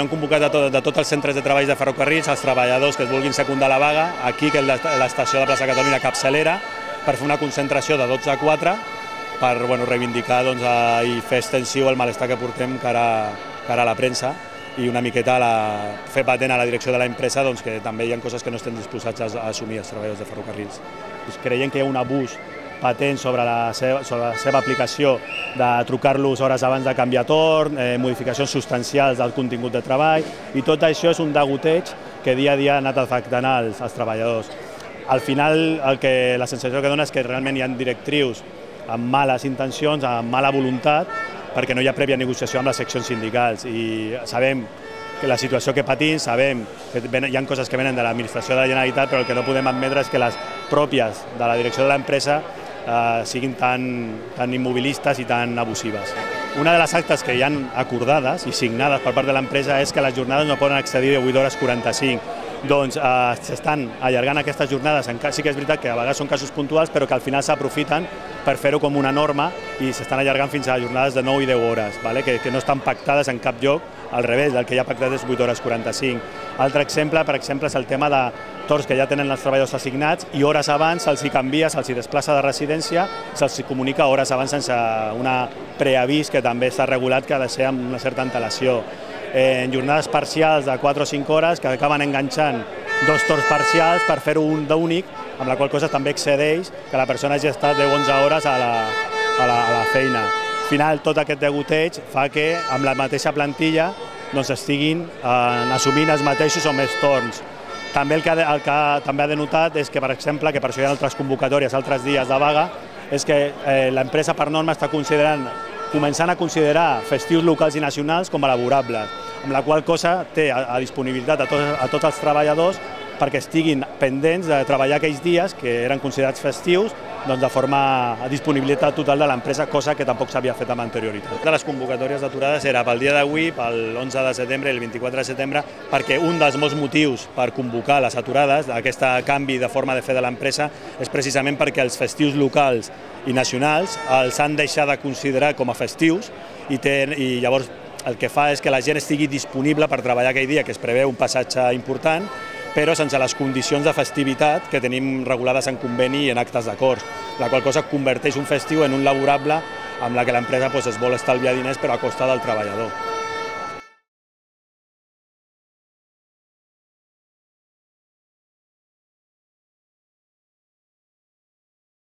Han convocat de, tot, de tots els centres de treball de ferrocarrils els treballadors que es vulguin secundar la vaga, aquí que l'estació de Plaça Catalunya capçalera, per fer una concentració de 12 a 4 per bueno, reivindicar doncs, i fer extensiu el malestar que portem cara, cara a la premsa i una miqueta a la, fer patent a la direcció de l'empresa doncs, que també hi ha coses que no estem disposats a, a assumir els treballadors de ferrocarrils. Creiem que hi ha un abús patent sobre la seva, sobre la seva aplicació de trucar-los hores abans de canviar torn, eh, modificacions substancials del contingut de treball, i tot això és un degoteig que dia a dia ha anat afectant els, els treballadors. Al final, el que, la sensació que dona és que realment hi ha directrius amb males intencions, amb mala voluntat, perquè no hi ha prèvia negociació amb les seccions sindicals i sabem que la situació que patim, sabem que hi ha coses que venen de l'administració de la Generalitat, però el que no podem admetre és que les pròpies de la direcció de l'empresa eh, siguin tan, tan immobilistes i tan abusives. Una de les actes que hi han acordades i signades per part de l'empresa és que les jornades no poden accedir de 8 hores 45. Doncs eh, s'estan allargant aquestes jornades, sí que és veritat que a vegades són casos puntuals, però que al final s'aprofiten per fer-ho com una norma i s'estan allargant fins a jornades de 9 i 10 hores, vale? que, que no estan pactades en cap lloc, al revés, el que ja ha pactat és 8 hores 45. Altre exemple, per exemple, és el tema de torns que ja tenen els treballadors assignats i hores abans se'ls canvia, se'ls desplaça de residència, se'ls comunica hores abans sense una preavís que també està regulat que ha de ser amb una certa antelació. Eh, en jornades parcials de 4 o 5 hores que acaben enganxant dos torns parcials per fer-ho un d'únic, amb la qual cosa també excedeix que la persona hagi estat 10-11 hores a la, a la, a la feina. Al final, tot aquest degoteig fa que amb la mateixa plantilla doncs, estiguin eh, assumint els mateixos o més torns. També el que, el que també ha denotat és que, per exemple, que per això hi ha altres convocatòries, altres dies de vaga, és que eh, l'empresa per norma està considerant, començant a considerar festius locals i nacionals com a laborables, amb la qual cosa té a, a disponibilitat a tots, a tots els treballadors perquè estiguin pendents de treballar aquells dies que eren considerats festius doncs de forma a disponibilitat total de l'empresa, cosa que tampoc s'havia fet amb anterioritat. De les convocatòries d'aturades era pel dia d'avui, pel 11 de setembre i el 24 de setembre, perquè un dels molts motius per convocar les aturades, aquest canvi de forma de fer de l'empresa, és precisament perquè els festius locals i nacionals els han deixat de considerar com a festius i, ten, i llavors el que fa és que la gent estigui disponible per treballar aquell dia, que es preveu un passatge important, però sense les condicions de festivitat que tenim regulades en conveni i en actes d'acords, la qual cosa converteix un festiu en un laborable amb la que l'empresa doncs, es vol estalviar diners però a costa del treballador.